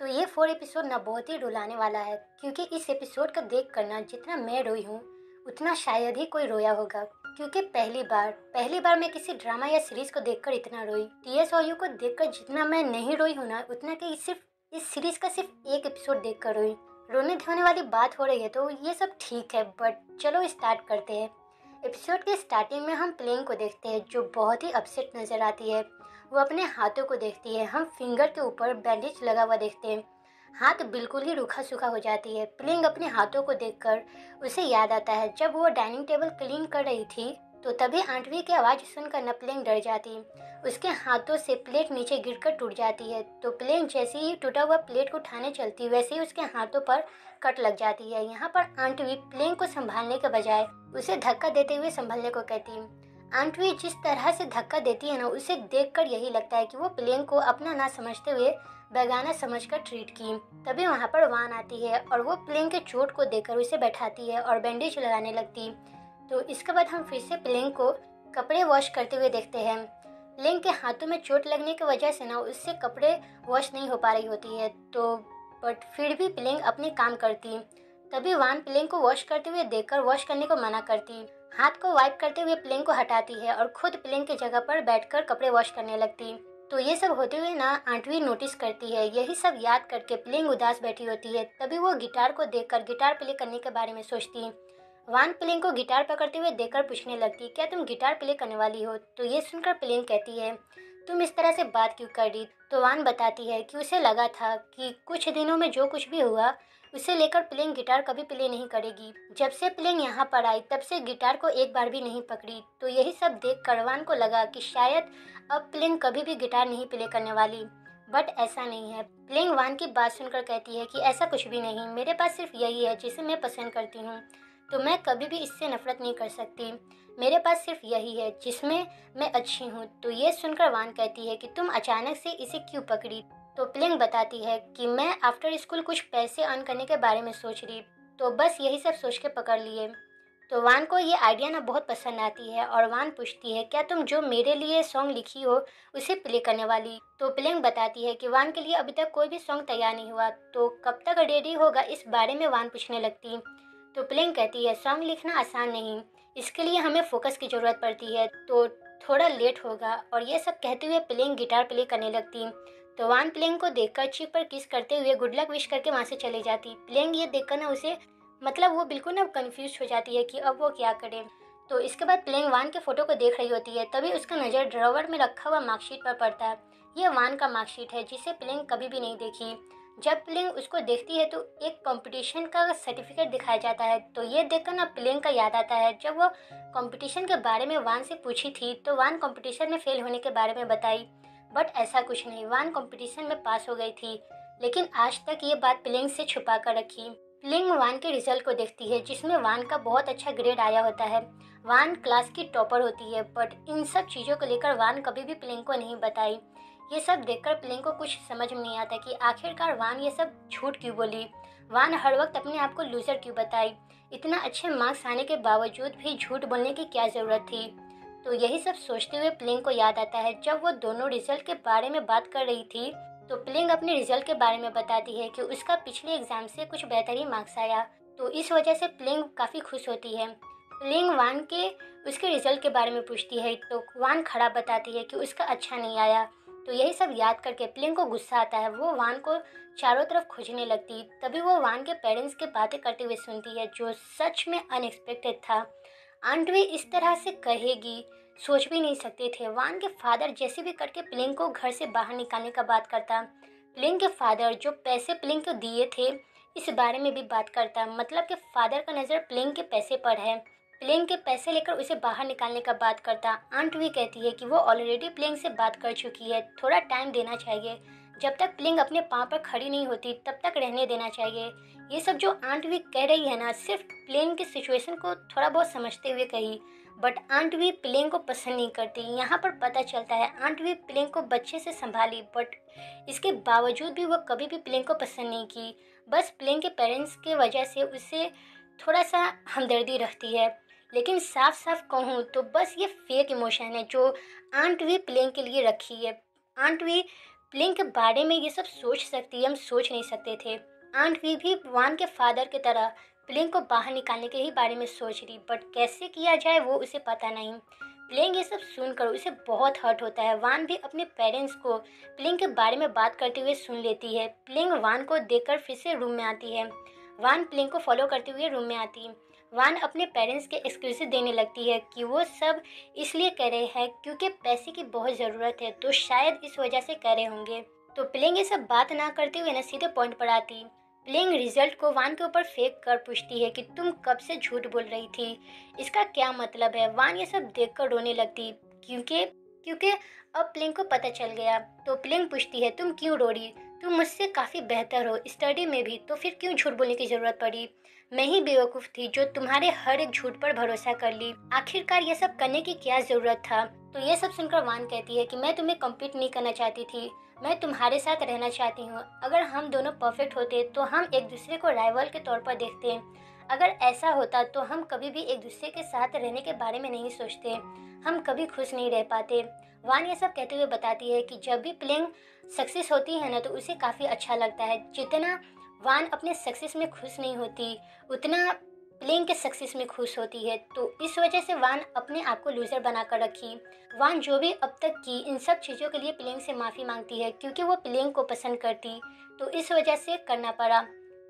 तो ये four episode ना बहुत ही रुलाने वाला है, क्योंकि इस एपिसोड को देख कर ना जितना मैं रोई हूँ, उतना शायद ही कोई रोया होगा। क्योंकि पहली बार पहली बार मैं किसी ड्रामा या सीरीज़ को देखकर इतना रोई। टी एस यू को देखकर जितना मैं नहीं रोई हूँ ना, उतना कि सिर्फ़, इस सीरीज़ का सिर्फ़ एक एपिसोड देखकर रोई। रोने धोने वाली बात हो रही है तो ये सब ठीक है बट चलो स्टार्ट करते हैं। एपिसोड के स्टार्टिंग में हम प्लेइंग को देखते हैं, जो बहुत ही अपसेट नज़र आती है। वो अपने हाथों को देखती है। हम फिंगर के ऊपर बैंडेज लगा हुआ देखते हैं। हाथ बिल्कुल ही रूखा सूखा हो जाती है। प्लेइंग अपने हाथों को देखकर उसे याद आता है। जब वो डाइनिंग टेबल क्लीन कर रही थी तो तभी आंटवी की आवाज़ सुनकर न प्लेइंग डर जाती। उसके हाथों से प्लेट नीचे गिरकर टूट जाती है। तो प्लेंग जैसे ही टूटा हुआ प्लेट को उठाने चलती, वैसे ही उसके हाथों पर कट लग जाती है। यहाँ पर आंटवी प्लेंग को संभालने के बजाय उसे धक्का देते हुए संभलने को कहती। आंटवी जिस तरह से धक्का देती है ना, उसे देखकर यही लगता है कि वो प्लेन को अपना ना समझते हुए बेगाना समझकर ट्रीट की। तभी वहाँ पर वान आती है और वो प्लेन के चोट को देखकर उसे बैठाती है और बैंडेज लगाने लगती। तो इसके बाद हम फिर से प्लेन को कपड़े वॉश करते हुए देखते हैं। प्लेन के हाथों में चोट लगने की वजह से ना, उससे कपड़े वॉश नहीं हो पा रही होती है। तो बट फिर भी प्लेन अपने काम करती। तभी वान प्लेन को वॉश करते हुए देखकर वॉश करने को मना करती। हाथ को वाइप करते हुए प्लेन को हटाती है और खुद प्लेन की जगह पर बैठकर कपड़े वॉश करने लगती। तो ये सब होते हुए ना, आंटवी नोटिस करती है, यही सब याद करके प्लेंग उदास बैठी होती है। तभी वो गिटार को देखकर, गिटार प्ले करने के बारे में सोचती। वान प्लेंग को गिटार पकड़ते हुए देखकर पूछने लगती, क्या तुम गिटार प्ले करने वाली हो? तो ये सुनकर प्लेंग कहती है, तुम इस तरह से बात क्यों कर रही? तो वान बताती है कि उसे लगा था कि कुछ दिनों में जो कुछ भी हुआ उसे लेकर प्लेन गिटार कभी प्ले नहीं करेगी। जब से प्लेन यहाँ पर आई, तब से गिटार को एक बार भी नहीं पकड़ी। तो यही सब देख करवान को लगा कि शायद अब प्लेन कभी भी गिटार नहीं प्ले करने वाली। बट ऐसा नहीं है। प्लेइंग वान की बात सुनकर कहती है कि ऐसा कुछ भी नहीं। मेरे पास सिर्फ़ यही है जिसे मैं पसंद करती हूँ। तो मैं कभी भी इससे नफरत नहीं कर सकती। मेरे पास सिर्फ़ यही है जिसमें मैं अच्छी हूँ। तो ये सुनकर वान कहती है कि तुम अचानक से इसे क्यों पकड़ी? तो प्लिंग बताती है कि मैं आफ्टर स्कूल कुछ पैसे अर्न करने के बारे में सोच रही तो बस यही सब सोच के पकड़ लिए। तो वान को ये आइडिया ना बहुत पसंद आती है और वान पूछती है, क्या तुम जो मेरे लिए सॉन्ग लिखी हो, उसे प्ले करने वाली? तो प्लेंग बताती है कि वान के लिए अभी तक कोई भी सॉन्ग तैयार नहीं हुआ तो कब तक रेडी होगा इस बारे में वान पूछने लगती। तो प्लेंग कहती है सॉन्ग लिखना आसान नहीं, इसके लिए हमें फोकस की ज़रूरत पड़ती है तो थोड़ा लेट होगा। और ये सब कहते हुए प्लेइंग गिटार प्ले करने लगती। तो वान प्लेइंग को देखकर चीप पर किस करते हुए गुड लक विश करके वहाँ से चले जाती। प्लेंग ये देखकर ना उसे मतलब वो बिल्कुल ना कन्फ्यूज़ हो जाती है कि अब वो क्या करे। तो इसके बाद प्लेंग वान के फ़ोटो को देख रही होती है, तभी उसका नज़र ड्रॉवर में रखा हुआ मार्कशीट पर पड़ता है। ये वान का मार्कशीट है, जिसे प्लेंग कभी भी नहीं देखी। जब प्लेइंग उसको देखती है तो एक कंपटीशन का सर्टिफिकेट दिखाया जाता है। तो ये देखकर ना प्लेइंग का याद आता है, जब वो कंपटीशन के बारे में वान से पूछी थी तो वान कंपटीशन में फेल होने के बारे में बताई। बट ऐसा कुछ नहीं। वान कंपटीशन में पास हो गई थी। लेकिन आज तक ये बात प्लिंग से छुपा कर रखी। प्लिंग वान के रिज़ल्ट को देखती है, जिसमें वान का बहुत अच्छा ग्रेड आया होता है। वान क्लास की टॉपर होती है बट इन सब चीज़ों को लेकर वान कभी भी प्लिंग को नहीं बताई। ये सब देखकर प्लिंग को कुछ समझ में नहीं आता कि आखिरकार वान ये सब झूठ क्यों बोली? वान हर वक्त अपने आप को लूजर क्यों बताई? इतना अच्छे मार्क्स आने के बावजूद भी झूठ बोलने की क्या ज़रूरत थी? तो यही सब सोचते हुए प्लिंग को याद आता है। जब वो दोनों रिज़ल्ट के बारे में बात कर रही थी तो प्लिंग अपने रिज़ल्ट के बारे में बताती है कि उसका पिछले एग्ज़ाम से कुछ बेहतरीन मार्क्स आया। तो इस वजह से प्लिंग काफ़ी खुश होती है। प्लिंग वान के उसके रिज़ल्ट के बारे में पूछती है तो वान खराब बताती है कि उसका अच्छा नहीं आया। तो यही सब याद करके प्लिंग को गुस्सा आता है। वो वान को चारों तरफ़ खोजने लगती। तभी वो वान के पेरेंट्स के बातें करते हुए सुनती है, जो सच में अनएक्सपेक्टेड था। आंटवी इस तरह से कहेगी, सोच भी नहीं सकते थे। वान के फादर जैसे भी करके प्लिंग को घर से बाहर निकालने का बात करता। प्लिंग के फादर जो पैसे प्लिंग को दिए थे, इस बारे में भी बात करता। मतलब कि फादर का नज़र प्लिंग के पैसे पर है। प्लेइंग के पैसे लेकर उसे बाहर निकालने का बात करता। आंट भी कहती है कि वो ऑलरेडी प्लेइंग से बात कर चुकी है। थोड़ा टाइम देना चाहिए। जब तक प्लिंग अपने पाँव पर खड़ी नहीं होती, तब तक रहने देना चाहिए। ये सब जो आंट भी कह रही है ना, सिर्फ़ प्लेन की सिचुएशन को थोड़ा बहुत समझते हुए कही। बट आंट भी प्लेन को पसंद नहीं करती। यहाँ पर पता चलता है, आंट भी प्लेन को बच्चे से संभाली बट इसके बावजूद भी वो कभी भी प्लेन को पसंद नहीं की। बस प्लेन के पेरेंट्स के वजह से उसे थोड़ा सा हमदर्दी रखती है। लेकिन साफ़ साफ़ कहूँ तो बस ये फेक इमोशन है जो आंट भी प्लेन के लिए रखी है। आंट भी प्लिंग के बारे में ये सब सोच सकती है, हम सोच नहीं सकते थे। आंट वी भी वान के फादर की तरह प्लिंग को बाहर निकालने के ही बारे में सोच रही बट कैसे किया जाए वो उसे पता नहीं। प्लिंग ये सब सुनकर उसे बहुत हर्ट होता है। वान भी अपने पेरेंट्स को प्लिंग के बारे में बात करते हुए सुन लेती है। प्लिंग वान को देखकर फिर से रूम में आती है। वान प्लिंग को फॉलो करते हुए रूम में आती। वान अपने पेरेंट्स के एक्सक्यूज देने लगती है कि वो सब इसलिए कह रहे हैं क्योंकि पैसे की बहुत ज़रूरत है तो शायद इस वजह से कह रहे होंगे। तो प्लिंग ये सब बात ना करते हुए ना सीधे पॉइंट पर आती। प्लेइंग रिज़ल्ट को वान के ऊपर फेंक कर पूछती है कि तुम कब से झूठ बोल रही थी? इसका क्या मतलब है? वान ये सब देखकर रोने लगती क्योंकि क्योंकि अब प्लिंग को पता चल गया। तो प्लिंग पूछती है, तुम क्यों रो रही? तुम मुझसे काफ़ी बेहतर हो, स्टडी में भी तो फिर क्यों झूठ बोलने की ज़रूरत पड़ी? मैं ही बेवकूफ़ थी जो तुम्हारे हर एक झूठ पर भरोसा कर ली। आखिरकार ये सब करने की क्या ज़रूरत था? तो ये सब सुनकर वान कहती है कि मैं तुम्हें कम्पीट नहीं करना चाहती थी। मैं तुम्हारे साथ रहना चाहती हूँ। अगर हम दोनों परफेक्ट होते तो हम एक दूसरे को राइवल के तौर पर देखते। अगर ऐसा होता तो हम कभी भी एक दूसरे के साथ रहने के बारे में नहीं सोचते। हम कभी खुश नहीं रह पाते। वान ये सब कहते हुए बताती है कि जब भी प्लेइंग सक्सेस होती है ना तो उसे काफ़ी अच्छा लगता है। जितना वान अपने सक्सेस में खुश नहीं होती, उतना प्लेइंग के सक्सेस में खुश होती है तो इस वजह से वान अपने आप को लूज़र बनाकर रखी। वान जो भी अब तक की इन सब चीज़ों के लिए प्लेइंग से माफ़ी मांगती है, क्योंकि वो प्लेइंग को पसंद करती तो इस वजह से करना पड़ा।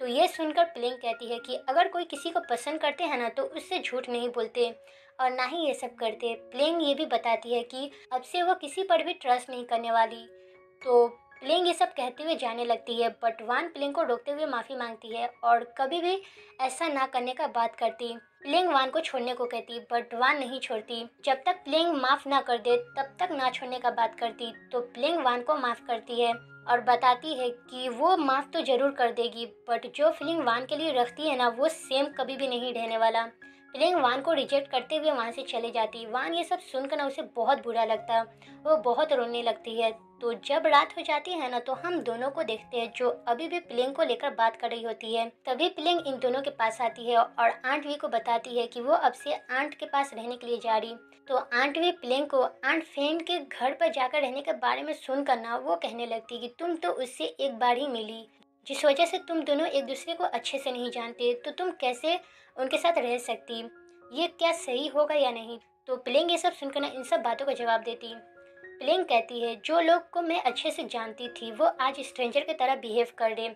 तो ये सुनकर प्लेइंग कहती है कि अगर कोई किसी को पसंद करते हैं ना तो उससे झूठ नहीं बोलते और ना ही ये सब करते। प्लेइंग ये भी बताती है कि अब से वो किसी पर भी ट्रस्ट नहीं करने वाली तो प्लिंग ये सब कहते हुए जाने लगती है बट वान प्लिंग को रोकते हुए माफ़ी मांगती है और कभी भी ऐसा ना करने का बात करती। प्लिंग वान को छोड़ने को कहती बट वान नहीं छोड़ती। जब तक प्लिंग माफ़ ना कर दे, तब तक ना छोड़ने का बात करती तो प्लिंग वान को माफ़ करती है और बताती है कि वो माफ़ तो ज़रूर कर देगी बट जो फीलिंग वान के लिए रखती है ना, वो सेम कभी भी नहीं रहने वाला। प्लिंग वान को रिजेक्ट करते हुए वहाँ से चले जाती। वान ये सब सुनकर ना उसे बहुत बुरा लगता। वो बहुत रोने लगती है। तो जब रात हो जाती है ना तो हम दोनों को देखते हैं, जो अभी भी प्लिंग को लेकर बात कर रही होती है। तभी प्लिंग इन दोनों के पास आती है और आंट वी को बताती है कि वो अब से आंट के पास रहने के लिए जा रही। तो आंट वी प्लिंग को, आंट फेन के घर पर जाकर रहने के बारे में सुनकर ना वो कहने लगती है कि तुम तो उससे एक बार ही मिली। जिस वजह से तुम दोनों एक दूसरे को अच्छे से नहीं जानते तो तुम कैसे उनके साथ रह सकती। ये क्या सही होगा या नहीं? तो प्लिंग ये सब सुनकर ना इन सब बातों का जवाब देती। प्लेन कहती है, जो लोग को मैं अच्छे से जानती थी, वो आज स्ट्रेंजर की तरह बिहेव कर रहे।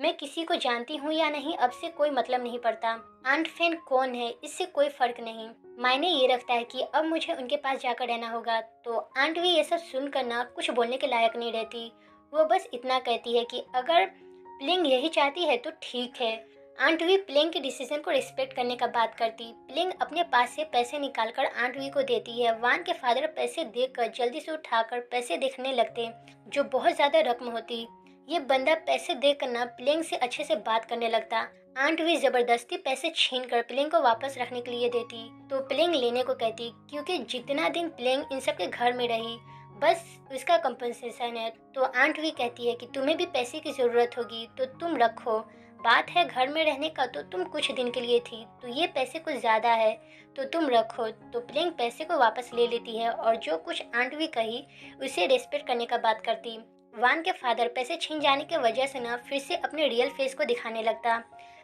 मैं किसी को जानती हूँ या नहीं, अब से कोई मतलब नहीं पड़ता। आंट फ़ैन कौन है? इससे कोई फ़र्क नहीं। मायने ये रखता है कि अब मुझे उनके पास जाकर रहना होगा। तो आंट भी ये सब सुन कर ना कुछ बोलने के लायक नहीं रहती। वो बस इतना कहती है कि अगर प्लिंग यही चाहती है तो ठीक है। आंट वी प्लिंग के डिसीज़न को रिस्पेक्ट करने का बात करती। प्लिंग अपने पास से पैसे निकालकर आंट वी को देती है। वान के फादर पैसे देकर जल्दी से उठाकर पैसे देखने लगते, जो बहुत ज़्यादा रकम होती। ये बंदा पैसे देकर ना प्लिंग से अच्छे से बात करने लगता। आंट ज़बरदस्ती पैसे छीन कर प्लिंग को वापस रखने के लिए देती। तो प्लिंग लेने को कहती, क्योंकि जितना दिन प्लिंग इन सब के घर में रही, बस उसका कंपनसेशन है। तो आंट कहती है कि, तुम्हें भी पैसे की ज़रूरत होगी तो तुम रखो। बात है घर में रहने का तो तुम कुछ दिन के लिए थी तो ये पैसे कुछ ज़्यादा है तो तुम रखो तो प्लिंग पैसे को वापस ले लेती है और जो कुछ आंट भी कही, उसे रेस्पेक्ट करने का बात करती। वान के फादर पैसे छीन जाने की वजह से ना, फिर से अपने रियल फेस को दिखाने लगता।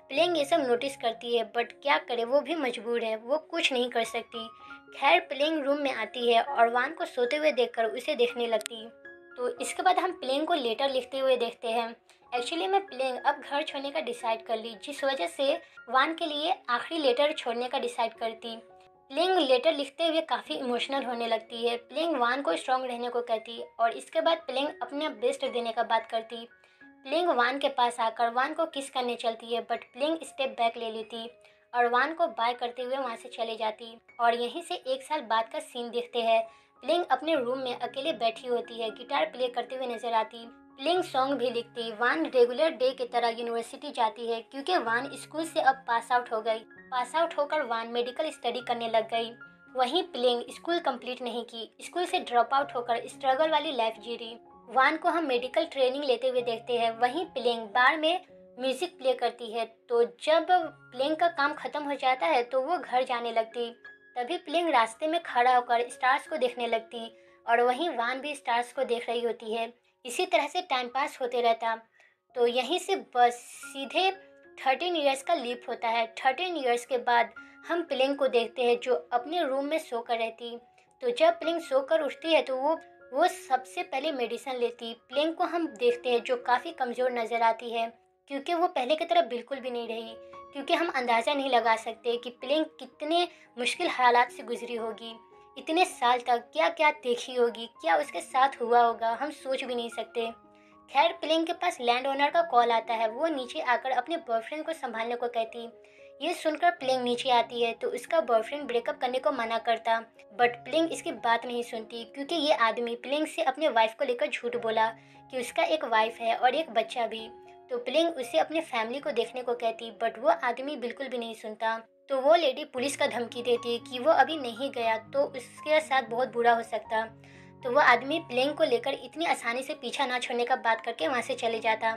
प्लेइंग ये सब नोटिस करती है बट क्या करे, वो भी मजबूर है, वो कुछ नहीं कर सकती। खैर प्लेइंग रूम में आती है और वान को सोते हुए देखकर उसे देखने लगती। तो इसके बाद हम प्लेंग को लेटर लिखते हुए देखते हैं। एक्चुअली मैं प्लेइंग अब घर छोड़ने का डिसाइड कर ली, जिस वजह से वान के लिए आखिरी लेटर छोड़ने का डिसाइड करती। प्लेइंग लेटर लिखते हुए काफ़ी इमोशनल होने लगती है। प्लेइंग वान को स्ट्रॉन्ग रहने को कहती, और इसके बाद प्लेइंग अपने बेस्ट देने का बात करती। प्लेइंग वान के पास आकर वान को किस करने चलती है बट प्लेइंग स्टेप बैक ले लेती, और वान को बाय करते हुए वहाँ से चले जाती। और यहीं से एक साल बाद का सीन देखते हैं। प्लेइंग अपने रूम में अकेले बैठी होती है गिटार प्ले करते हुए नज़र आती। प्लिंग सॉन्ग भी लिखती वान रेगुलर डे की तरह यूनिवर्सिटी जाती है, क्योंकि वान स्कूल से अब पास आउट हो गई। पास आउट होकर वान मेडिकल स्टडी करने लग गई। वहीं प्लिंग स्कूल कंप्लीट नहीं की। स्कूल से ड्रॉप आउट होकर स्ट्रगल वाली लाइफ जी रही वान को हम मेडिकल ट्रेनिंग लेते हुए देखते हैं। वहीं प्लिंग बार में म्यूज़िक प्ले करती है। तो जब प्लिंग का काम खत्म हो जाता है तो वो घर जाने लगती। तभी प्लिंग रास्ते में खड़ा होकर स्टार्स को देखने लगती। और वहीं वान भी स्टार्स को देख रही होती है। इसी तरह से टाइम पास होते रहता। तो यहीं से बस सीधे थर्टीन ईयर्स का लीप होता है। थर्टीन ईयर्स के बाद हम प्लिंग को देखते हैं जो अपने रूम में सोकर रहती तो जब प्लिंग सोकर उठती है तो वो वो सबसे पहले मेडिसिन लेती। प्लेन को हम देखते हैं जो काफ़ी कमज़ोर नज़र आती है। क्योंकि वो पहले की तरह बिल्कुल भी नहीं रही। क्योंकि हम अंदाज़ा नहीं लगा सकते कि प्लेन कितने मुश्किल हालात से गुजरी होगी। इतने साल तक क्या क्या देखी होगी, क्या उसके साथ हुआ होगा, हम सोच भी नहीं सकते। खैर, प्लेन के पास लैंड ओनर का कॉल आता है, वो नीचे आकर अपने बॉयफ्रेंड को संभालने को कहती। ये सुनकर प्लिंग नीचे आती है तो उसका बॉयफ्रेंड ब्रेकअप करने को मना करता। बट प्लिंग इसकी बात नहीं सुनती, क्योंकि ये आदमी प्लिंग से अपने वाइफ को लेकर झूठ बोला कि उसका एक वाइफ है और एक बच्चा भी। तो प्लिंग उसे अपने फैमिली को देखने को कहती बट वो आदमी बिल्कुल भी नहीं सुनता। तो वो लेडी पुलिस का धमकी देती है कि वो अभी नहीं गया तो उसके साथ बहुत बुरा हो सकता। तो वो आदमी प्लेन को लेकर इतनी आसानी से पीछा ना छोड़ने का बात करके वहाँ से चले जाता।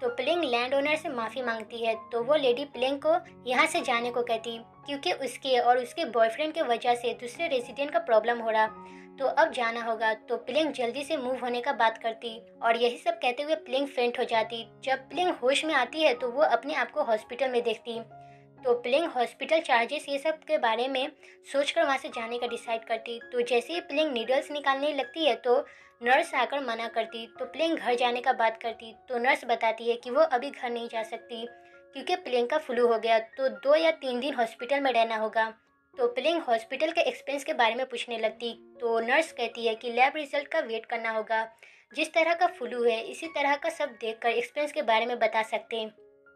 तो प्लिंग लैंड ओनर से माफ़ी मांगती है तो वो लेडी प्लेंग को यहाँ से जाने को कहती, क्योंकि उसके और उसके बॉयफ्रेंड के वजह से दूसरे रेसिडेंट का प्रॉब्लम हो रहा। तो अब जाना होगा तो प्लिंग जल्दी से मूव होने का बात करती और यही सब कहते हुए प्लिंग फेंट हो जाती। जब प्लिंग होश में आती है तो वो अपने आप को हॉस्पिटल में देखती। तो प्लिंग हॉस्पिटल चार्जेस ये सब के बारे में सोचकर वहाँ से जाने का डिसाइड करती। तो जैसे ही प्लिंग नीडल्स निकालने लगती है तो नर्स आकर मना करती। तो प्लेन घर जाने का बात करती। तो नर्स बताती है कि वो अभी घर नहीं जा सकती क्योंकि प्लेन का फ्लू हो गया। तो दो या तीन दिन हॉस्पिटल में रहना होगा। तो प्लेन हॉस्पिटल के एक्सपेंस के बारे में पूछने लगती। तो नर्स कहती है कि लैब रिज़ल्ट का वेट करना होगा। जिस तरह का फ्लू है, इसी तरह का सब देखकर एक्सपेंस के बारे में बता सकते। हैं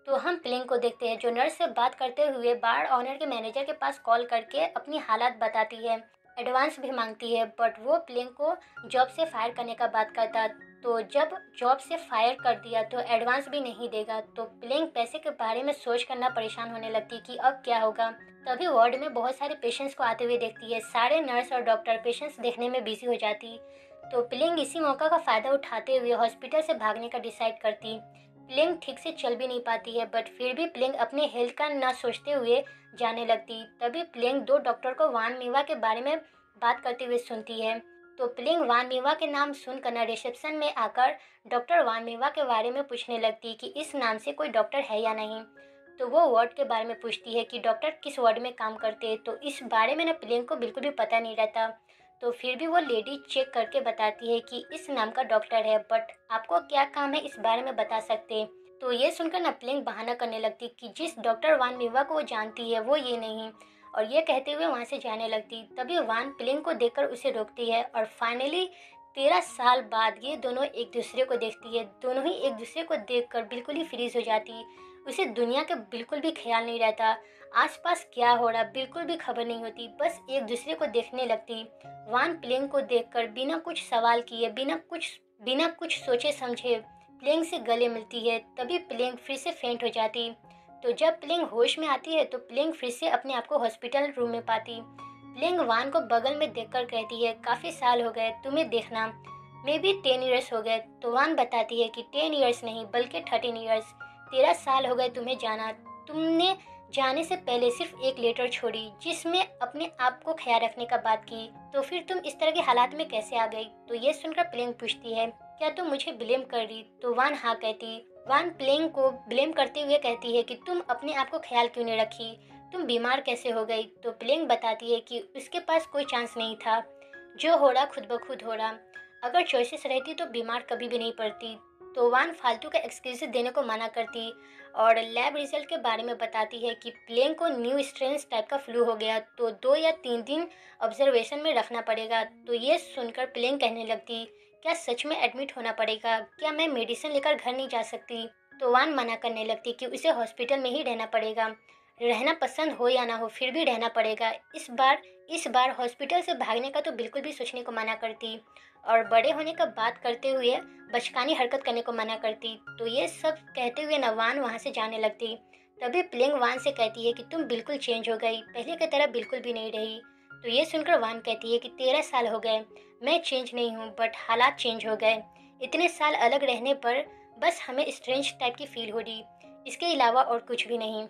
तो हम प्लेन को देखते हैं, जो नर्स से बात करते हुए बार ऑनर के मैनेजर के पास कॉल करके अपनी हालात बताती है। एडवांस भी मांगती है, बट वो प्लेन को जॉब से फायर करने का बात करता। तो जब जॉब से फायर कर दिया तो एडवांस भी नहीं देगा। तो प्लेन पैसे के बारे में सोच करना परेशान होने लगती कि अब क्या होगा। तभी वार्ड में बहुत सारे पेशेंट्स को आते हुए देखती है। सारे नर्स और डॉक्टर पेशेंट्स देखने में बिज़ी हो जाती। तो प्लेंग इसी मौका का फ़ायदा उठाते हुए हॉस्पिटल से भागने का डिसाइड करती। प्लेंग ठीक से चल भी नहीं पाती है बट फिर भी प्लेंग अपने हेल्थ का ना सोचते हुए जाने लगती। तभी प्लेंग दो डॉक्टर को वान मीवा के बारे में बात करते हुए सुनती है। तो प्लेंग वान मीवा के नाम सुनकर रिसेप्शन में आकर डॉक्टर वान मीवा के बारे में पूछने लगती कि इस नाम से कोई डॉक्टर है या नहीं। तो वो वार्ड के बारे में पूछती है कि डॉक्टर किस वार्ड में काम करते हैं? तो इस बारे में ना प्लेंग को बिल्कुल भी पता नहीं रहता। तो फिर भी वो लेडी चेक करके बताती है कि इस नाम का डॉक्टर है, बट आपको क्या काम है इस बारे में बता सकते हैं। तो ये सुनकर नपलिंग बहाना करने लगती कि जिस डॉक्टर वान मिवा को वो जानती है, वो ये नहीं। और ये कहते हुए वहाँ से जाने लगती। तभी वान प्लिंग को देखकर उसे रोकती है और फाइनली तेरह साल बाद ये दोनों एक दूसरे को देखती है। दोनों ही एक दूसरे को देखकर बिल्कुल ही फ्रीज हो जाती। उसे दुनिया का बिल्कुल भी ख्याल नहीं रहता। आसपास क्या हो रहा बिल्कुल भी खबर नहीं होती, बस एक दूसरे को देखने लगती वान प्लेंग को देखकर बिना कुछ सवाल किए, बिना कुछ बिना कुछ सोचे समझे प्लेंग से गले मिलती है, तभी प्लेंग फिर से फेंट हो जाती तो जब प्लेंग होश में आती है तो प्लेंग फिर से अपने आप को हॉस्पिटल रूम में पाती प्लेंग वान को बगल में देखकर कहती है, काफ़ी साल हो गए, तुम्हें देखना। मे भी टेन ईयर्स हो गए। तो वान बताती है कि टेन ईयर्स नहीं, बल्कि थर्टीन ईयर्स। तेरह साल हो गए तुम्हें जाना। तुमने जाने से पहले सिर्फ़ एक लेटर छोड़ी, जिसमें अपने आप को ख्याल रखने का बात की। तो फिर तुम इस तरह के हालात में कैसे आ गई? तो ये सुनकर प्लेंग पूछती है, क्या तुम मुझे ब्लेम कर रही? तो वान हाँ कहती, वान प्लेंग को ब्लेम करते हुए कहती है कि तुम अपने आप को ख्याल क्यों नहीं रखी? तुम बीमार कैसे हो गई? तो प्लेंग बताती है कि उसके पास कोई चांस नहीं था, जो हो रहा खुद ब खुद हो रहा। अगर चॉइसेस रहती तो बीमार कभी भी नहीं पड़ती। तो वान फालतू का एक्सक्यूज देने को मना करती और लैब रिज़ल्ट के बारे में बताती है कि प्लेन को न्यू स्ट्रेंस टाइप का फ्लू हो गया तो दो या तीन दिन ऑब्जर्वेशन में रखना पड़ेगा। तो ये सुनकर प्लेन कहने लगती, क्या सच में एडमिट होना पड़ेगा? क्या मैं मेडिसिन लेकर घर नहीं जा सकती? तो वान मना करने लगती कि उसे हॉस्पिटल में ही रहना पड़ेगा। रहना पसंद हो या ना हो, फिर भी रहना पड़ेगा। इस बार इस बार हॉस्पिटल से भागने का तो बिल्कुल भी सोचने को मना करती। और बड़े होने का बात करते हुए बचकानी हरकत करने को मना करती। तो ये सब कहते हुए नवान वहाँ से जाने लगती। तभी प्लिंग वान से कहती है कि तुम बिल्कुल चेंज हो गई। पहले की तरह बिल्कुल भी नहीं रही। तो ये सुनकर वान कहती है कि तेरह साल हो गए। मैं चेंज नहीं हूँ, बट हालात चेंज हो गए। इतने साल अलग रहने पर बस हमें स्ट्रेंज टाइप की फील हो रही। इसके अलावा और कुछ भी नहीं।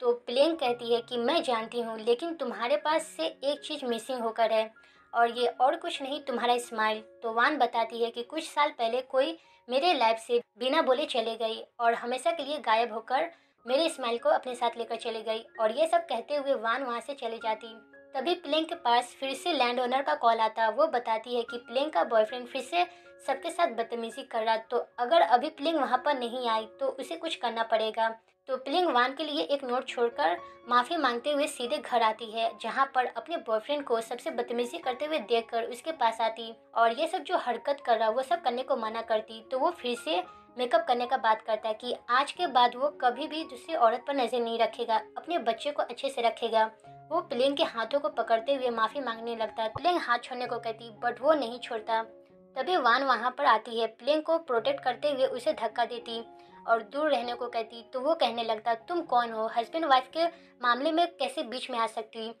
तो प्लेन कहती है कि मैं जानती हूँ, लेकिन तुम्हारे पास से एक चीज़ मिसिंग होकर है, और ये और कुछ नहीं, तुम्हारा स्माइल तो वान बताती है कि कुछ साल पहले कोई मेरे लाइफ से बिना बोले चले गई, और हमेशा के लिए गायब होकर मेरे स्माइल को अपने साथ लेकर चली गई, और ये सब कहते हुए वान वहाँ से चली जाती। तभी प्लेंग के पास फिर से लैंड ओनर का कॉल आता। वो बताती है कि प्लेंग का बॉयफ्रेंड फिर से सबके साथ बदतमीजी कर रहा तो अगर अभी प्लिंग वहाँ पर नहीं आई तो उसे कुछ करना पड़ेगा। तो प्लिंग वान के लिए एक नोट छोड़कर माफ़ी मांगते हुए सीधे घर आती है, जहाँ पर अपने बॉयफ्रेंड को सबसे बदतमीजी करते हुए देखकर उसके पास आती और ये सब जो हरकत कर रहा, वो सब करने को मना करती। तो वो फिर से मेकअप करने का बात करता है कि आज के बाद वो कभी भी दूसरी औरत पर नज़र नहीं रखेगा, अपने बच्चे को अच्छे से रखेगा। वो प्लेन के हाथों को पकड़ते हुए माफ़ी मांगने लगता है प्लेन हाथ छोड़ने को कहती, बट वो नहीं छोड़ता। तभी वान वहाँ पर आती है प्लेन को प्रोटेक्ट करते हुए उसे धक्का देती। और दूर रहने को कहती तो वो कहने लगता, तुम कौन हो? हस्बैंड वाइफ के मामले में कैसे बीच में आ सकती?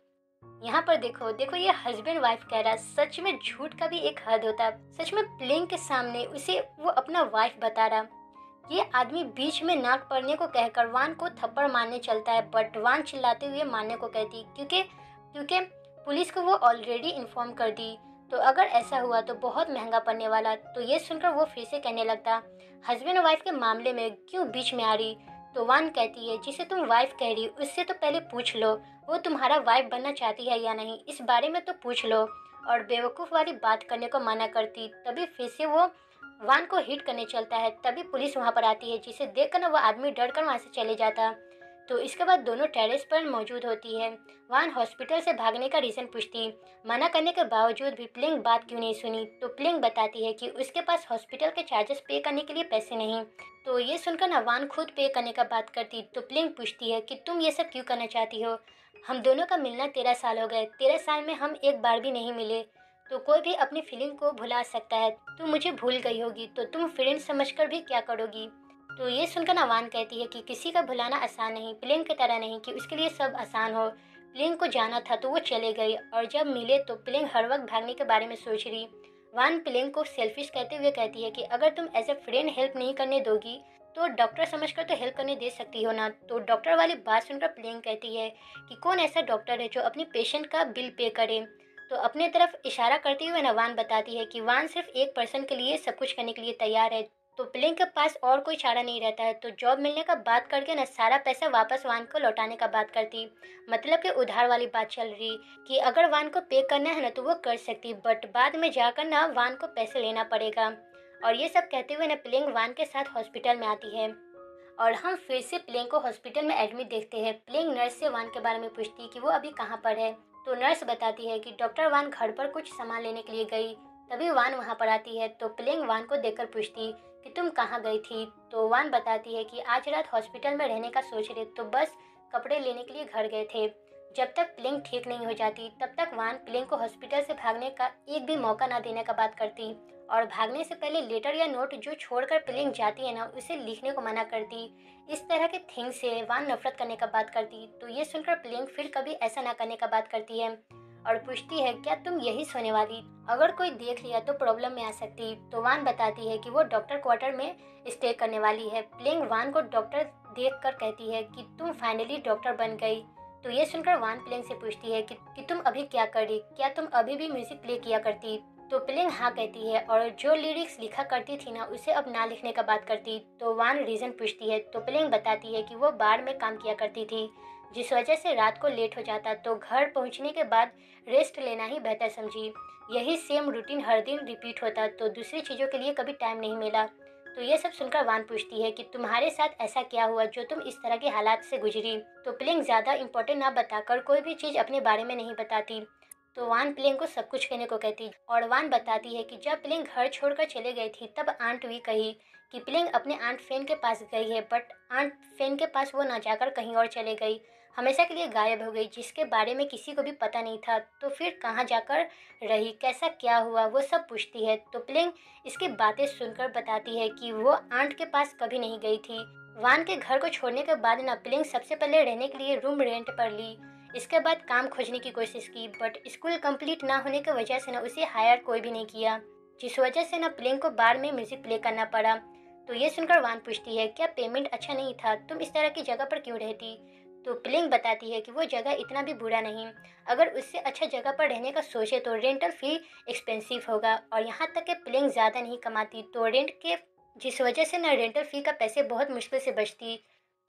यहाँ पर देखो देखो ये हस्बैंड वाइफ कह रहा, सच में झूठ का भी एक हद होता है। सच में प्लेन के सामने उसे वो अपना वाइफ बता रहा। ये आदमी बीच में नाक पड़ने को कहकर वान को थप्पड़ मारने चलता है बट वान चिल्लाते हुए मारने को कहती, क्योंकि क्योंकि पुलिस को वो ऑलरेडी इन्फॉर्म कर दी। तो अगर ऐसा हुआ तो बहुत महँगा पड़ने वाला। तो ये सुनकर वो फिर से कहने लगता, हस्बैंड और वाइफ के मामले में क्यों बीच में आ रही? तो वान कहती है, जिसे तुम वाइफ कह रही उससे तो पहले पूछ लो, वो तुम्हारा वाइफ बनना चाहती है या नहीं, इस बारे में तो पूछ लो। और बेवकूफ़ वाली बात करने को मना करती, तभी फिर से वो वान को हिट करने चलता है। तभी पुलिस वहाँ पर आती है, जिसे देखकर ना वो आदमी डर कर वहाँ से चले जाता। तो इसके बाद दोनों टेरेस पर मौजूद होती है। वान हॉस्पिटल से भागने का रीज़न पूछती मना करने के बावजूद भी प्लिंग बात क्यों नहीं सुनी? तो प्लिंग बताती है कि उसके पास हॉस्पिटल के चार्जेस पे करने के लिए पैसे नहीं। तो ये सुनकर ना वान खुद पे करने का बात करती। तो प्लिंग पूछती है कि तुम ये सब क्यों करना चाहती हो? हम दोनों का मिलना तेरह साल हो गए। तेरह साल में हम एक बार भी नहीं मिले। तो कोई भी अपनी फीलिंग को भुला सकता है। तुम मुझे भूल गई होगी। तो तुम फ्रेंड समझकर भी क्या करोगी? तो ये सुनकर नवान कहती है कि किसी का भुलाना आसान नहीं प्लेन की तरह नहीं कि उसके लिए सब आसान हो। प्लेन को जाना था तो वो चले गई और जब मिले तो प्लेन हर वक्त भागने के बारे में सोच रही। वान प्लेन को सेल्फिश कहते हुए कहती है कि अगर तुम एज ए फ्रेंड हेल्प नहीं करने दोगी तो डॉक्टर समझकर तो हेल्प करने दे सकती हो ना। तो डॉक्टर वाली बात सुनकर प्लेन कहती है कि कौन ऐसा डॉक्टर है जो अपनी पेशेंट का बिल पे करे? तो अपने तरफ़ इशारा करते हुए नवान बताती है कि वान सिर्फ़ एक पर्सन के लिए सब कुछ करने के लिए तैयार है। तो प्लेन के पास और कोई चारा नहीं रहता है। तो जॉब मिलने का बात करके ना सारा पैसा वापस वान को लौटाने का बात करती। मतलब कि उधार वाली बात चल रही कि अगर वान को पे करना है ना तो वो कर सकती बट बाद में जाकर ना वान को पैसे लेना पड़ेगा। और ये सब कहते हुए ना प्लेंग वान के साथ हॉस्पिटल में आती है। और हम फिर से प्लेंग को हॉस्पिटल में एडमिट देखते हैं। प्लेंग नर्स से वान के बारे में पूछती कि वो अभी कहाँ पर है। तो नर्स बताती है कि डॉक्टर वान घर पर कुछ सामान लेने के लिए गई। तभी वान वहाँ पर आती है। तो प्लेंग वान को देखकर पूछती कि तुम कहाँ गई थी? तो वान बताती है कि आज रात हॉस्पिटल में रहने का सोच रहे तो बस कपड़े लेने के लिए घर गए थे। जब तक प्लिंग ठीक नहीं हो जाती, तब तक वान प्लिंग को हॉस्पिटल से भागने का एक भी मौका ना देने का बात करती और भागने से पहले लेटर या नोट जो छोड़कर प्लिंग जाती है ना, उसे लिखने को मना करती। इस तरह के थिंग से वान नफरत करने का बात करती तो ये सुनकर प्लिंग फिर कभी ऐसा ना करने का बात करती है। और पूछती है क्या तुम यही सोने वाली? अगर कोई देख लिया तो प्रॉब्लम में आ सकती तो वान बताती है कि वो डॉक्टर क्वार्टर में स्टे करने वाली है। प्लेंग वान को डॉक्टर देख कर कहती है कि तुम फाइनली डॉक्टर बन गई। तो ये सुनकर वान प्लेंग से पूछती है कि, कि तुम अभी क्या कर रही? क्या तुम अभी भी म्यूज़िक प्ले किया करती? तो प्लेंग हाँ कहती है और जो लिरिक्स लिखा करती थी ना उसे अब ना लिखने का बात करती। तो वान रीज़न पूछती है तो प्लेंग बताती है कि वो बार में काम किया करती थी। जिस वजह से रात को लेट हो जाता तो घर पहुँचने के बाद रेस्ट लेना ही बेहतर समझी। यही सेम रूटीन हर दिन रिपीट होता तो दूसरी चीज़ों के लिए कभी टाइम नहीं मिला। तो ये सब सुनकर वान पूछती है कि तुम्हारे साथ ऐसा क्या हुआ जो तुम इस तरह के हालात से गुजरी? तो प्लेंग ज़्यादा इंपॉर्टेंट ना बताकर कोई भी चीज़ अपने बारे में नहीं बताती। तो वान प्लेंग को सब कुछ कहने को कहती और वान बताती है कि जब प्लेंग घर छोड़कर चले गई थी तब आंट भी कही कि प्लेंग अपने आंट फेन के पास गई है बट आंट फेन के पास वो ना जाकर कहीं और चले गई। हमेशा के लिए गायब हो गई, जिसके बारे में किसी को भी पता नहीं था। तो फिर कहाँ जाकर रही? कैसा क्या हुआ? वो सब पूछती है। तो प्लिंग इसकी बातें सुनकर बताती है कि वो आंट के पास कभी नहीं गई थी। वान के घर को छोड़ने के बाद ना प्लेंग सबसे पहले रहने के लिए रूम रेंट पर ली। इसके बाद काम खोजने की कोशिश की, बट स्कूल कंप्लीट ना होने की वजह से ना उसे हायर कोई भी नहीं किया, जिस वजह से ना प्लिंग को बार में म्यूज़िक प्ले करना पड़ा। तो ये सुनकर वान पूछती है, क्या पेमेंट अच्छा नहीं था? तुम इस तरह की जगह पर क्यों रहती? तो प्लिंग बताती है कि वो जगह इतना भी बुरा नहीं। अगर उससे अच्छा जगह पर रहने का सोचे तो रेंटल फ़ी एक्सपेंसिव होगा और यहाँ तक कि प्लिंग ज़्यादा नहीं कमाती तो रेंट के जिस वजह से ना रेंटल फ़ी का पैसे बहुत मुश्किल से बचती।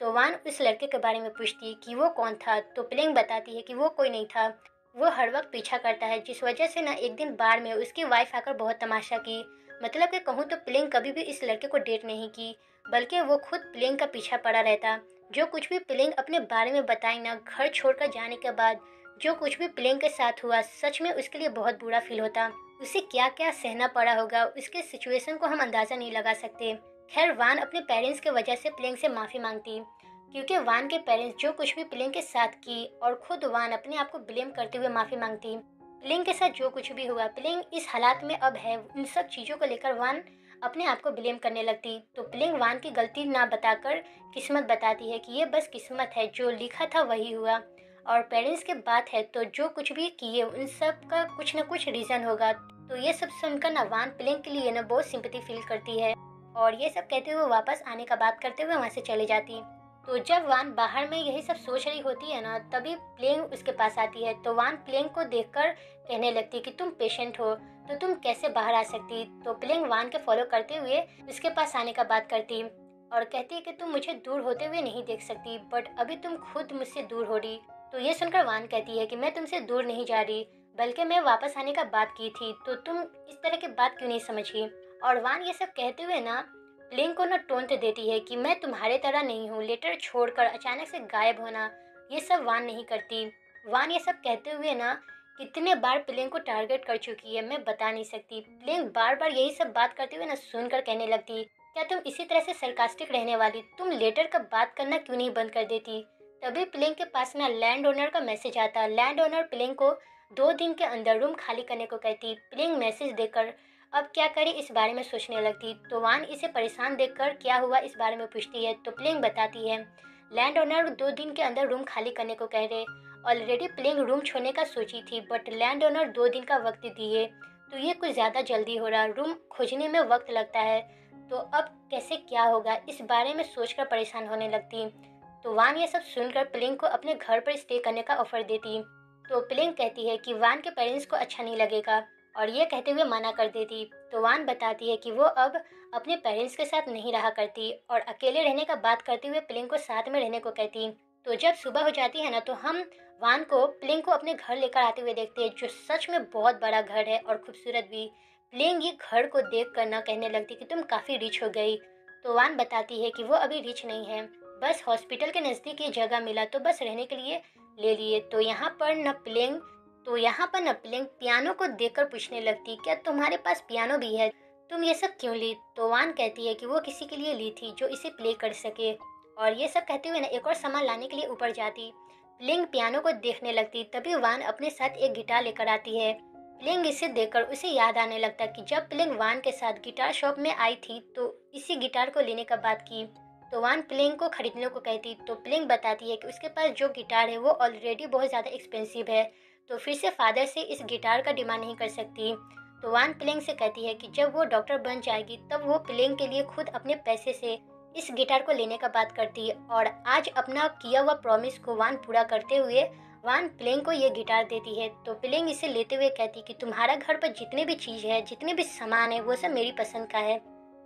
तो वान उस लड़के के बारे में पूछती कि वो कौन था? तो प्लिंग बताती है कि वो कोई नहीं था। वो हर वक्त पीछा करता है, जिस वजह से ना एक दिन बार में उसकी वाइफ आकर बहुत तमाशा की। मतलब कि कहूँ तो प्लिंग कभी भी इस लड़के को डेट नहीं की, बल्कि वो खुद प्लेन का पीछा पड़ा रहता। जो कुछ भी प्लेन अपने बारे में बताई ना, घर छोड़कर जाने के बाद जो कुछ भी प्लेन के साथ हुआ, सच में उसके लिए बहुत बुरा फील होता। उसे क्या क्या सहना पड़ा होगा, उसके सिचुएशन को हम अंदाज़ा नहीं लगा सकते। खैर, वान अपने पेरेंट्स के वजह से प्लेन से माफ़ी मांगती। क्योंकि वान के पेरेंट्स जो कुछ भी प्लेन के साथ की और खुद वान अपने आप को ब्लेम करते हुए माफ़ी मांगती। प्लेन के साथ जो कुछ भी हुआ, प्लेन इस हालात में अब है, उन सब चीज़ों को लेकर वान अपने आप को ब्लेम करने लगती तो प्लिंग वान की गलती ना बताकर किस्मत बताती है कि ये बस किस्मत है, जो लिखा था वही हुआ। और पेरेंट्स के बात है तो जो कुछ भी किए, उन सब का कुछ ना कुछ रीज़न होगा। तो ये सब सुनकर ना वान प्लिंग के लिए ना बहुत सिंपति फील करती है। और ये सब कहते हुए वापस आने का बात करते हुए वहाँ से चले जाती तो जब वान बाहर में यही सब सोच रही होती है ना, तभी प्लेंग उसके पास आती है। तो वान प्लेंग को देखकर कहने लगती है कि तुम पेशेंट हो। तो तुम कैसे बाहर आ सकती? तो प्लेन वान के फॉलो करते हुए उसके पास आने का बात करती। और कहती है कि तुम मुझे दूर होते हुए नहीं देख सकती बट अभी तुम खुद मुझसे दूर हो रही। तो ये सुनकर वान कहती है कि मैं तुमसे दूर नहीं जा रही, बल्कि मैं वापस आने का बात की थी तो तुम इस तरह की बात क्यों नहीं समझी? और वान ये सब कहते हुए ना प्लेन को ना टोंट देती है कि मैं तुम्हारे तरह नहीं हूँ, लेटर छोड़कर अचानक से गायब होना, ये सब वान नहीं करती। वान ये सब कहते हुए ना कितने बार प्लेन को टारगेट कर चुकी है, मैं बता नहीं सकती। प्लेन बार बार यही सब बात करते हुए ना सुनकर कहने लगती, क्या तुम इसी तरह से सरकास्टिक रहने वाली? तुम लेटर का बात करना क्यों नहीं बंद कर देती? तभी प्लेन के पास ना लैंड ओनर का मैसेज आता। लैंड ओनर प्लेन को दो दिन के अंदर रूम खाली करने को कहती। प्लेन मैसेज देकर अब क्या करे इस बारे में सोचने लगती? तो वान इसे परेशान देखकर, क्या हुआ इस बारे में पूछती है? तो प्लेंग बताती है लैंड ओनर दो दिन के अंदर रूम खाली करने को कह रहे ऑलरेडी प्लेंग रूम छोड़ने का सोची थी बट लैंड ओनर दो दिन का वक्त दिए तो ये कुछ ज़्यादा जल्दी हो रहा रूम खोजने में वक्त लगता है तो अब कैसे क्या होगा, इस बारे में सोचकर परेशान होने लगती। तो वान ये सब सुनकर प्लेंग को अपने घर पर स्टे करने का ऑफ़र देती। तो प्लेंग कहती है कि वान के पेरेंट्स को अच्छा नहीं लगेगा, और ये कहते हुए मना कर देती। तो वान बताती है कि वो अब अपने पेरेंट्स के साथ नहीं रहा करती, और अकेले रहने का बात करते हुए प्लिंग को साथ में रहने को कहती। तो जब सुबह हो जाती है ना तो हम वान को, प्लिंग को अपने घर लेकर आते हुए देखते हैं, जो सच में बहुत बड़ा घर है और खूबसूरत भी। प्लिंग ये घर को देख कर ना कहने लगती कि तुम काफ़ी रिच हो गई। तो वान बताती है कि वो अभी रिच नहीं है। बस हॉस्पिटल के नज़दीक ये जगह मिला तो बस रहने के लिए ले लिए। तो यहाँ पर न प्लिंग तो यहाँ पर नपलिंग पियानो को देखकर पूछने लगती, क्या तुम्हारे पास पियानो भी है? तुम ये सब क्यों ली? तो वान कहती है कि वो किसी के लिए ली थी, जो इसे प्ले कर सके। और ये सब कहते हुए ना, एक और सामान लाने के लिए ऊपर जाती। प्लिंग पियानो को देखने लगती, तभी वान अपने साथ एक गिटार लेकर आती है। प्लिंग इसे देखकर उसे याद आने लगता कि जब प्लिंग वान के साथ गिटार शॉप में आई थी तो इसी गिटार को लेने का बात की। तो वान प्लिंग को खरीदने को कहती तो प्लिंग बताती है कि उसके पास जो गिटार है, वो ऑलरेडी बहुत ज़्यादा एक्सपेंसिव है। तो फिर से फादर से इस गिटार का डिमांड नहीं कर सकती। तो वान प्लेंग से कहती है कि जब वो डॉक्टर बन जाएगी, तब वो प्लिंग के लिए खुद अपने पैसे से इस गिटार को लेने का बात करती है और आज अपना किया हुआ प्रॉमिस को वान पूरा करते हुए वान प्लेंग को ये गिटार देती है। तो प्लेंग इसे लेते हुए कहती कि तुम्हारा घर पर जितने भी चीज़ है, जितने भी सामान है, वो सब मेरी पसंद का है।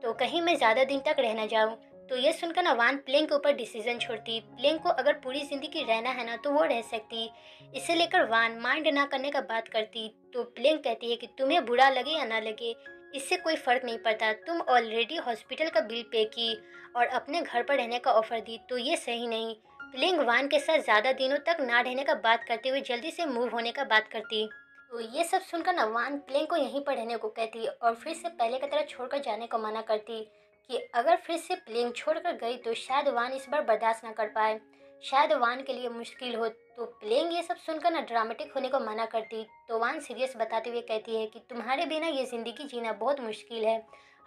तो कहीं मैं ज़्यादा दिन तक रहना जाऊँ तो ये सुनकर ना वान प्लेंग के ऊपर डिसीज़न छोड़ती प्लेंग को अगर पूरी ज़िंदगी रहना है ना तो वो रह सकती इसे लेकर वान माइंड ना करने का बात करती तो प्लेंग कहती है कि तुम्हें बुरा लगे या ना लगे इससे कोई फ़र्क नहीं पड़ता। तुम ऑलरेडी हॉस्पिटल का बिल पे की और अपने घर पर रहने का ऑफ़र दी तो ये सही नहीं। प्लेंग वान के साथ ज़्यादा दिनों तक ना रहने का बात करते हुए जल्दी से मूव होने का बात करती। तो ये सब सुनकर ना वान प्लेंग को यहीं पर रहने को कहती और फिर से पहले की तरह छोड़कर जाने को मना करती कि अगर फिर से प्लेन छोड़कर गई तो शायद वान इस बार बर्दाश्त ना कर पाए। शायद वान के लिए मुश्किल हो तो प्लेन ये सब सुनकर ना ड्रामेटिक होने को मना करती। तो वान सीरियस बताते हुए कहती है कि तुम्हारे बिना ये ज़िंदगी जीना बहुत मुश्किल है।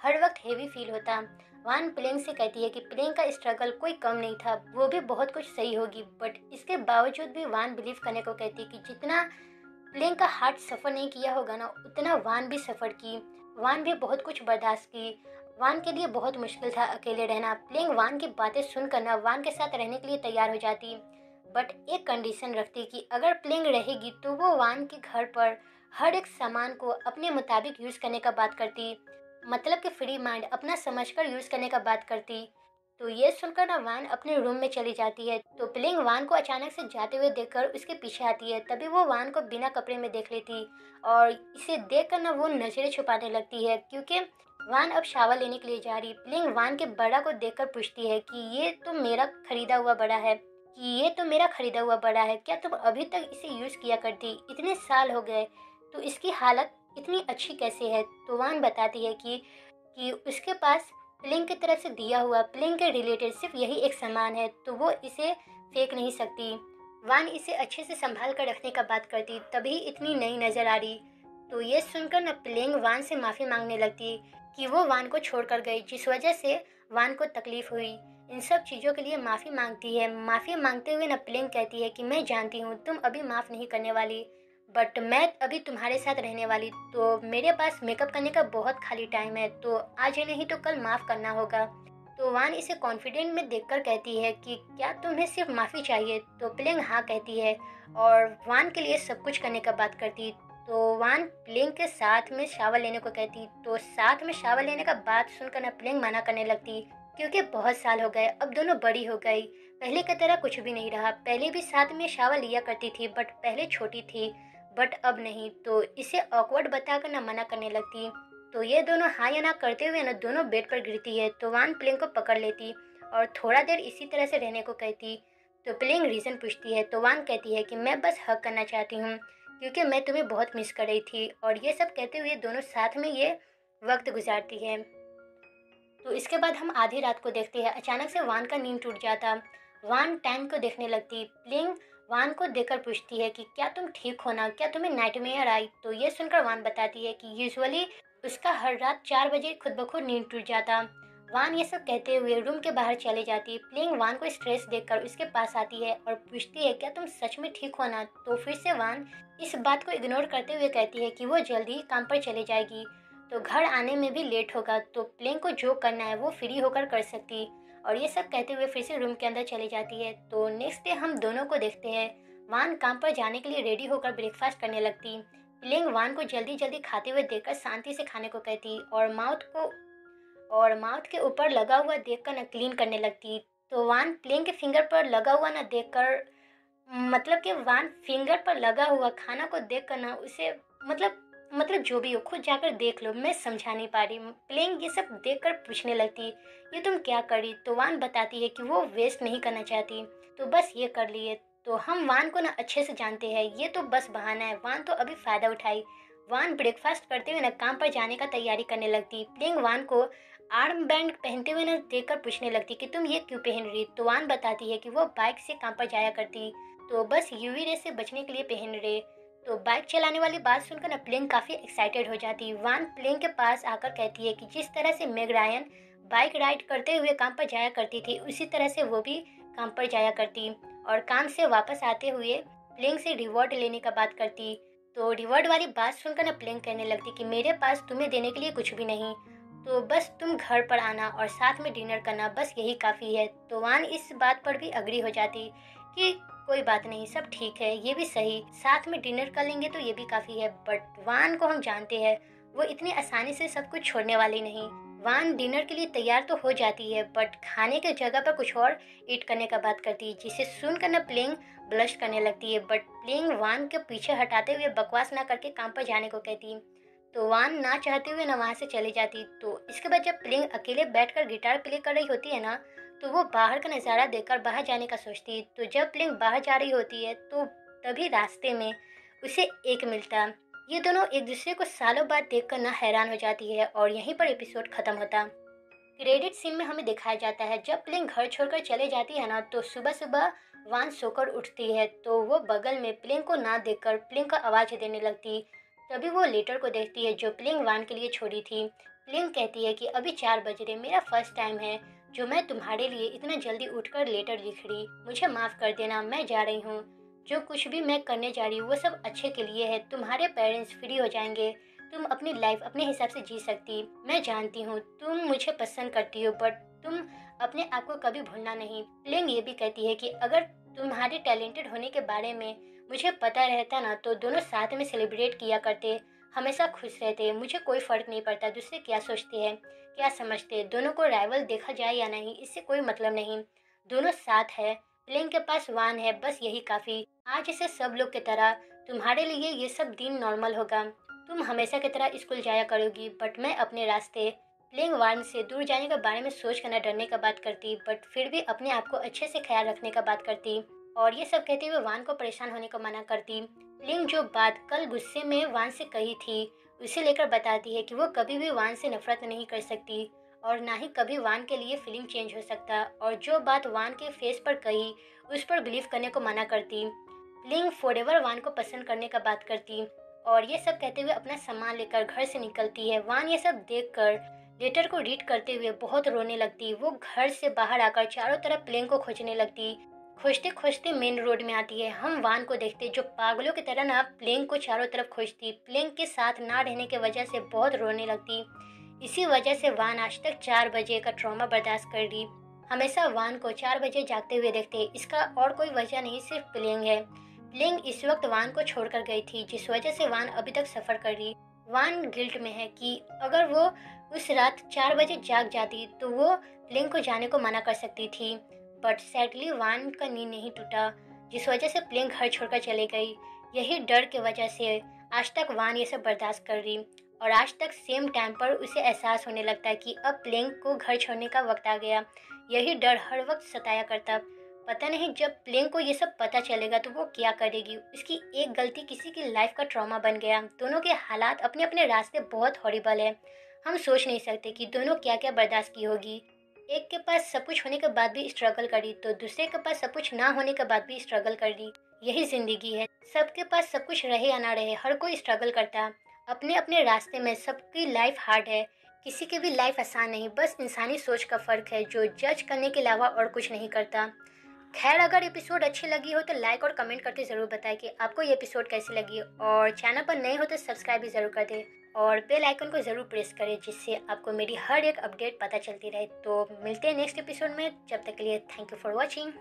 हर वक्त हेवी फील होता। वान प्लेन से कहती है कि प्लेन का स्ट्रगल कोई कम नहीं था। वो भी बहुत कुछ सही होगी। बट इसके बावजूद भी वान बिलीव करने को कहती है कि जितना प्लेन का हार्ट सफ़र नहीं किया होगा ना, उतना वान भी सफ़र की। वान भी बहुत कुछ बर्दाश्त की। वान के लिए बहुत मुश्किल था अकेले रहना। प्लेंग वान की बातें सुनकर ना वान के साथ रहने के लिए तैयार हो जाती। बट एक कंडीशन रखती कि अगर प्लिंग रहेगी तो वो वान के घर पर हर एक सामान को अपने मुताबिक यूज़ करने का बात करती। मतलब कि फ्री माइंड, अपना समझकर यूज़ करने का बात करती। तो ये सुनकर ना वान अपने रूम में चली जाती है। तो प्लिंग वान को अचानक से जाते हुए देखकर उसके पीछे आती है। तभी वो वान को बिना कपड़े में देख लेती और इसे देखकर ना वो नज़रें छुपाने लगती है। क्योंकि वान अब शावर लेने के लिए जा रही प्लिंग वान के बड़ा को देखकर पूछती है कि ये तो मेरा खरीदा हुआ बड़ा है, कि ये तो मेरा खरीदा हुआ बड़ा है, क्या तुम अभी तक इसे यूज़ किया करती? इतने साल हो गए तो इसकी हालत इतनी अच्छी कैसे है? तो वान बताती है कि कि उसके पास प्लिंग की तरफ़ से दिया हुआ प्लिंग के रिलेटेड सिर्फ़ यही एक सामान है तो वो इसे फेंक नहीं सकती। वान इसे अच्छे से संभाल कर रखने का बात करती, तभी इतनी नई नज़र आ रही। तो ये सुनकर न प्लिंग वान से माफ़ी मांगने लगती कि वो वान को छोड़कर गई, जिस वजह से वान को तकलीफ़ हुई। इन सब चीज़ों के लिए माफ़ी मांगती है। माफ़ी मांगते हुए न प्लिंग कहती है कि, मैं जानती हूँ, तुम अभी माफ़ नहीं करने वाली बट मैं अभी तुम्हारे साथ रहने वाली। तो मेरे पास मेकअप करने का बहुत खाली टाइम है तो आज ही नहीं तो कल माफ़ करना होगा। तो वान इसे कॉन्फिडेंट में देखकर कहती है कि, क्या तुम्हें सिर्फ़ माफ़ी चाहिए? तो प्लिंग हाँ कहती है और वान के लिए सब कुछ करने का बात करती। वान प्लिंग के साथ में शावर लेने को कहती तो साथ में शावर लेने का बात सुनकर ना प्लिंग मना करने लगती, क्योंकि बहुत साल हो गए, अब दोनों बड़ी हो गई। पहले की तरह कुछ भी नहीं रहा, पहले भी साथ में शावर लिया करती थी, बट पहले छोटी थी, बट अब नहीं तो इसे ऑकवर्ड बताकर ना मना करने लगती। तो ये दोनों हाँ या ना करते हुए ना दोनों बेड पर गिरती है तो वान प्लिंग को पकड़ लेती और थोड़ा देर इसी तरह से रहने को कहती। तो प्लिंग रीज़न पूछती है तो वान कहती है कि मैं बस हक करना चाहती हूँ क्योंकि मैं तुम्हें बहुत मिस कर रही थी और ये सब कहते हुए दोनों साथ में ये वक्त गुजारती है। तो इसके बाद हम आधी रात को देखते हैं। अचानक से वान का नींद टूट जाता। वान टाइम को देखने लगती। प्लिंग वान को देखकर पूछती है कि क्या तुम ठीक हो ना? क्या तुम्हें नाइटमेयर आई? तो ये सुनकर वान बताती है कि यूजुअली उसका हर रात चार बजे खुद ब खुद नींद टूट जाता। वान ये सब कहते हुए रूम के बाहर चले जाती है। प्लेइंग वान को स्ट्रेस देखकर उसके पास आती है और पूछती है, क्या तुम सच में ठीक हो ना? तो फिर से वान इस बात को इग्नोर करते हुए कहती है कि वो जल्दी काम पर चले जाएगी। तो घर आने में भी लेट होगा तो प्लेइंग को जो करना है वो फ्री होकर कर सकती और ये सब कहते हुए फिर से रूम के अंदर चली जाती है। तो नेक्स्ट डे हम दोनों को देखते हैं। वान काम पर जाने के लिए रेडी होकर ब्रेकफास्ट करने लगती। लिंग वान को जल्दी जल्दी खाते हुए देखकर शांति से खाने को कहती और माउथ को और माउथ के ऊपर लगा हुआ देखकर न क्लीन करने लगती। तो वान प्लेन के फिंगर पर लगा हुआ ना देखकर मतलब कि वान फिंगर पर लगा हुआ खाना को देखकर ना उसे मतलब मतलब जो भी हो, खुद जाकर देख लो, मैं समझा नहीं पा रही। प्लेइंग ये सब देखकर पूछने लगती, ये तुम क्या करी तो वान बताती है कि वो वेस्ट नहीं करना चाहती। तो बस ये कर लिए। तो हम वान को ना अच्छे से जानते हैं। ये तो बस बहाना है। वान तो अभी फ़ायदा उठाई। वान ब्रेकफास्ट करते हुए ना काम पर जाने का तैयारी करने लगती। प्लेइंग वान को आर्म बैंड पहनते हुए ना देखकर पूछने लगती कि तुम ये क्यों पहन रही? तो वान बताती है कि वो बाइक से काम पर जाया करती। तो बस यूवी रे से बचने के लिए पहन रहे। तो बाइक चलाने वाली बात सुनकर ना प्लेन काफ़ी एक्साइटेड हो जाती। वान प्लेन के पास आकर कहती है कि जिस तरह से मेग रायन बाइक राइड करते हुए काम पर जाया करती थी, उसी तरह से वो भी काम पर जाया करती। और काम से वापस आते हुए प्लेन से रिवॉर्ड लेने का बात करती। तो रिवॉर्ड वाली बात सुनकर ना प्लेन कहने लगती कि मेरे पास तुम्हें देने के लिए कुछ भी नहीं। तो बस तुम घर पर आना और साथ में डिनर करना, बस यही काफ़ी है। तो वान इस बात पर भी अग्री हो जाती कि कोई बात नहीं, सब ठीक है, ये भी सही। साथ में डिनर कर लेंगे तो ये भी काफ़ी है बट वान को हम जानते हैं, वो इतनी आसानी से सब कुछ छोड़ने वाली नहीं। वान डिनर के लिए तैयार तो हो जाती है बट खाने के जगह पर कुछ और ईट करने का बात करती है, जिसे सुनकर न प्लेइंग ब्लश करने लगती है बट प्लेइंग वान के पीछे हटाते हुए बकवास ना करके काम पर जाने को कहती तो वान ना चाहते हुए ना वहाँ से चली जाती। तो इसके बाद जब प्लिंग अकेले बैठकर गिटार प्ले कर रही होती है ना तो वो बाहर का नज़ारा देखकर बाहर जाने का सोचती तो जब प्लिंग बाहर जा रही होती है तो तभी रास्ते में उसे एक मिलता। ये दोनों एक दूसरे को सालों बाद देखकर ना हैरान हो जाती है और यहीं पर एपिसोड ख़त्म होता। क्रेडिट सीन में हमें दिखाया जाता है, जब प्लिंग घर छोड़कर चले जाती है ना तो सुबह सुबह वान सोकर उठती है। तो वो बगल में प्लिंग को ना देखकर प्लिंग का आवाज़ देने लगती। तभी वो लेटर को देखती है जो प्लिंग वान के लिए छोड़ी थी। प्लिंग कहती है कि अभी चार बज रहे, मेरा फ़र्स्ट टाइम है, जो मैं तुम्हारे लिए इतना जल्दी उठकर लेटर लिख रही, मुझे माफ़ कर देना, मैं जा रही हूँ। जो कुछ भी मैं करने जा रही हूँ, वो सब अच्छे के लिए है, तुम्हारे पेरेंट्स फ्री हो जाएँगे, तुम अपनी लाइफ अपने हिसाब से जी सकती, मैं जानती हूँ, तुम मुझे पसंद करती हो बट तुम अपने आप को कभी भूलना नहीं। प्लिंग ये भी कहती है कि अगर तुम्हारे टैलेंटेड होने के बारे में मुझे पता रहता ना तो दोनों साथ में सेलिब्रेट किया करते, हमेशा खुश रहते, मुझे कोई फ़र्क नहीं पड़ता, दूसरे क्या सोचते हैं, क्या समझते दोनों को राइवल देखा जाए या नहीं, इससे कोई मतलब नहीं। दोनों साथ है, प्लेन के पास वान है, बस यही काफ़ी। आज इसे सब लोग की तरह, तुम्हारे लिए ये सब दिन नॉर्मल होगा। तुम हमेशा की तरह स्कूल जाया करोगी बट मैं अपने रास्ते प्लेइंग वान से दूर जाने के बारे में सोच कर डरने का बात करती बट फिर भी अपने आप को अच्छे से ख्याल रखने का बात करती। और ये सब कहते हुए वान को परेशान होने को मना करती। लिंग जो बात कल गुस्से में वान से कही थी, उसे लेकर बताती है कि वो कभी भी वान से नफरत नहीं कर सकती और ना ही कभी वान के लिए फीलिंग चेंज हो सकता और जो बात वान के फेस पर कही, उस पर बिलीव करने को मना करती। लिंग फोरेवर वान को पसंद करने का बात करती और ये सब कहते हुए अपना सामान लेकर घर से निकलती है। वान ये सब देखकर लेटर को रीड करते हुए बहुत रोने लगती। वो घर से बाहर आकर चारों तरफ़ प्लेन को खोजने लगती। खोजते खोजते मेन रोड में आती है। हम वान को देखते जो पागलों की तरह ना प्लेंग को चारों तरफ़ खोजती प्लेंग के साथ ना रहने की वजह से बहुत रोने लगती इसी वजह से वान आज तक चार बजे का ट्रॉमा बर्दाश्त कर ली हमेशा वान को चार बजे जागते हुए देखते इसका और कोई वजह नहीं, सिर्फ़ प्लेंग है। प्लेंग इस वक्त वान को छोड़कर गई थी, जिस वजह से वान अभी तक सफ़र कर रही वान गिल्ट में है कि अगर वो उस रात चार बजे जाग जाती तो वो प्लेंग को जाने को मना कर सकती थी। बट सैडली वान का नींद नहीं टूटा, जिस वजह से प्लेंग घर छोड़कर चले गई। यही डर की वजह से आज तक वान ये सब बर्दाश्त कर रही। और आज तक सेम टाइम पर उसे एहसास होने लगता कि अब प्लेंग को घर छोड़ने का वक्त आ गया। यही डर हर वक्त सताया करता। पता नहीं जब प्लेन को ये सब पता चलेगा तो वो क्या करेगी। उसकी एक गलती किसी की लाइफ का ट्रॉमा बन गया। दोनों के हालात अपने अपने रास्ते बहुत हॉरिबल है। हम सोच नहीं सकते कि दोनों क्या क्या बर्दाश्त की होगी। एक के पास सब कुछ होने के बाद भी स्ट्रगल करी तो दूसरे के पास सब कुछ ना होने के बाद भी स्ट्रगल कर। दी यही ज़िंदगी है। सबके पास सब कुछ रहे या ना रहे, हर कोई स्ट्रगल करता। अपने अपने रास्ते में सबकी लाइफ हार्ड है। किसी की भी लाइफ आसान नहीं, बस इंसानी सोच का फ़र्क है, जो जज करने के अलावा और कुछ नहीं करता। खैर, अगर एपिसोड अच्छी लगी हो तो लाइक और कमेंट करके ज़रूर बताएँ कि आपको ये एपिसोड कैसी लगी और चैनल पर नए हो तो सब्सक्राइब भी ज़रूर कर दें और बेल आइकन को ज़रूर प्रेस करें जिससे आपको मेरी हर एक अपडेट पता चलती रहे। तो मिलते हैं नेक्स्ट एपिसोड में। जब तक के लिए थैंक यू फॉर वॉचिंग